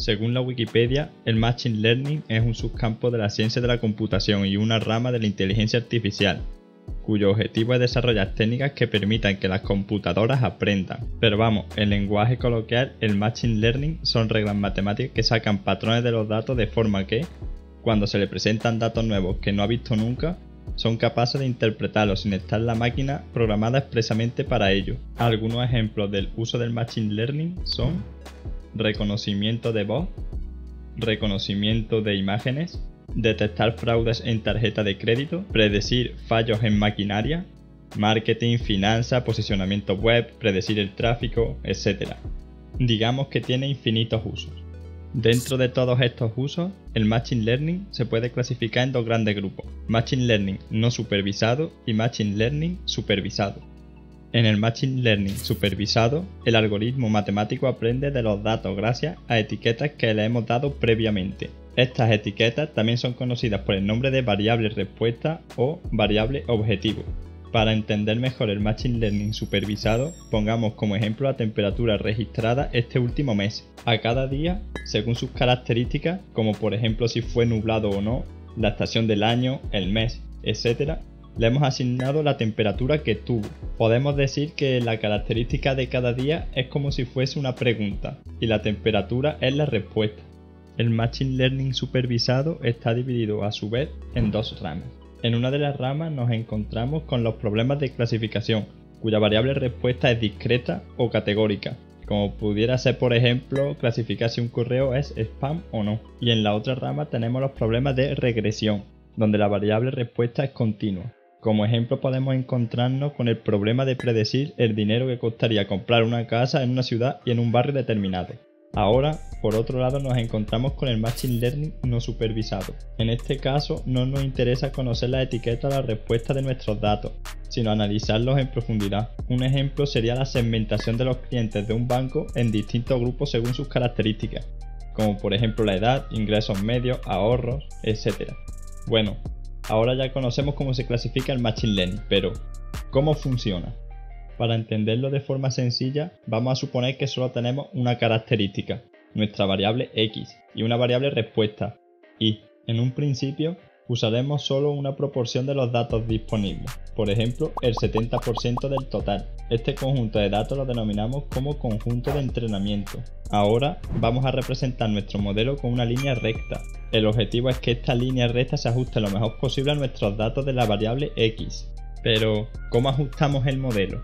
Según la Wikipedia, el Machine Learning es un subcampo de la ciencia de la computación y una rama de la inteligencia artificial, cuyo objetivo es desarrollar técnicas que permitan que las computadoras aprendan. Pero vamos, en lenguaje coloquial, el Machine Learning son reglas matemáticas que sacan patrones de los datos de forma que, cuando se le presentan datos nuevos que no ha visto nunca, son capaces de interpretarlos sin estar la máquina programada expresamente para ello. Algunos ejemplos del uso del Machine Learning son reconocimiento de voz, reconocimiento de imágenes, detectar fraudes en tarjeta de crédito, predecir fallos en maquinaria, marketing, finanza, posicionamiento web, predecir el tráfico, etc. Digamos que tiene infinitos usos. Dentro de todos estos usos, el Machine Learning se puede clasificar en dos grandes grupos, Machine Learning no supervisado y Machine Learning supervisado. En el Machine Learning supervisado, el algoritmo matemático aprende de los datos gracias a etiquetas que le hemos dado previamente. Estas etiquetas también son conocidas por el nombre de variable respuesta o variable objetivo. Para entender mejor el Machine Learning supervisado, pongamos como ejemplo la temperatura registrada este último mes. A cada día, según sus características, como por ejemplo si fue nublado o no, la estación del año, el mes, etc., le hemos asignado la temperatura que tuvo. Podemos decir que la característica de cada día es como si fuese una pregunta y la temperatura es la respuesta. El Machine Learning supervisado está dividido a su vez en dos ramas. En una de las ramas nos encontramos con los problemas de clasificación, cuya variable respuesta es discreta o categórica, como pudiera ser por ejemplo clasificar si un correo es spam o no. Y en la otra rama tenemos los problemas de regresión, donde la variable respuesta es continua, como ejemplo podemos encontrarnos con el problema de predecir el dinero que costaría comprar una casa en una ciudad y en un barrio determinado. Ahora, por otro lado, nos encontramos con el Machine Learning no supervisado. En este caso, no nos interesa conocer la etiqueta o la respuesta de nuestros datos, sino analizarlos en profundidad. Un ejemplo sería la segmentación de los clientes de un banco en distintos grupos según sus características, como por ejemplo la edad, ingresos medios, ahorros, etc. Bueno, Ahora ya conocemos cómo se clasifica el Machine Learning, pero ¿cómo funciona? Para entenderlo de forma sencilla, vamos a suponer que solo tenemos una característica, nuestra variable x, y una variable respuesta, y, en un principio, usaremos solo una proporción de los datos disponibles, por ejemplo el 70% del total. Este conjunto de datos lo denominamos como conjunto de entrenamiento. Ahora vamos a representar nuestro modelo con una línea recta. El objetivo es que esta línea recta se ajuste lo mejor posible a nuestros datos de la variable x. Pero, ¿cómo ajustamos el modelo?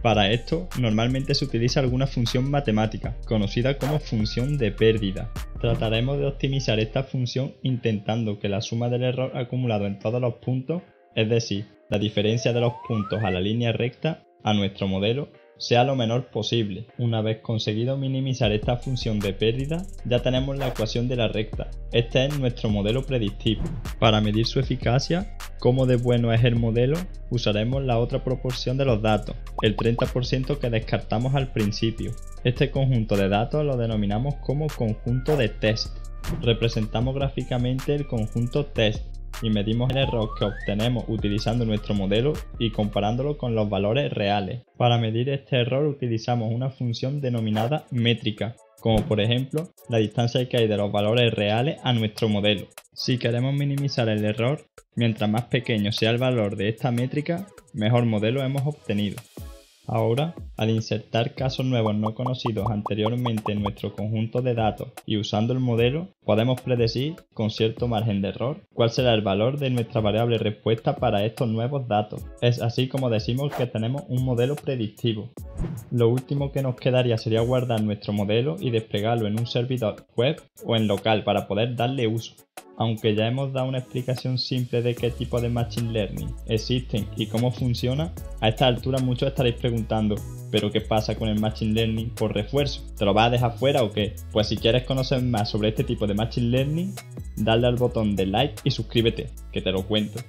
Para esto, normalmente se utiliza alguna función matemática, conocida como función de pérdida. Trataremos de optimizar esta función intentando que la suma del error acumulado en todos los puntos, es decir, la diferencia de los puntos a la línea recta, a nuestro modelo, sea lo menor posible. Una vez conseguido minimizar esta función de pérdida, ya tenemos la ecuación de la recta. Este es nuestro modelo predictivo. Para medir su eficacia, como de bueno es el modelo, usaremos la otra proporción de los datos, el 30% que descartamos al principio. Este conjunto de datos lo denominamos como conjunto de test. Representamos gráficamente el conjunto test y medimos el error que obtenemos utilizando nuestro modelo y comparándolo con los valores reales. Para medir este error utilizamos una función denominada métrica, como por ejemplo la distancia que hay de los valores reales a nuestro modelo. Si queremos minimizar el error, mientras más pequeño sea el valor de esta métrica, mejor modelo hemos obtenido. Ahora, al insertar casos nuevos no conocidos anteriormente en nuestro conjunto de datos y usando el modelo, podemos predecir, con cierto margen de error, cuál será el valor de nuestra variable respuesta para estos nuevos datos. Es así como decimos que tenemos un modelo predictivo. Lo último que nos quedaría sería guardar nuestro modelo y desplegarlo en un servidor web o en local para poder darle uso. Aunque ya hemos dado una explicación simple de qué tipo de Machine Learning existen y cómo funciona, a esta altura muchos estaréis preguntando, ¿pero qué pasa con el Machine Learning por refuerzo? ¿Te lo vas a dejar fuera o qué? Pues si quieres conocer más sobre este tipo de Machine Learning, dale al botón de like y suscríbete, que te lo cuento.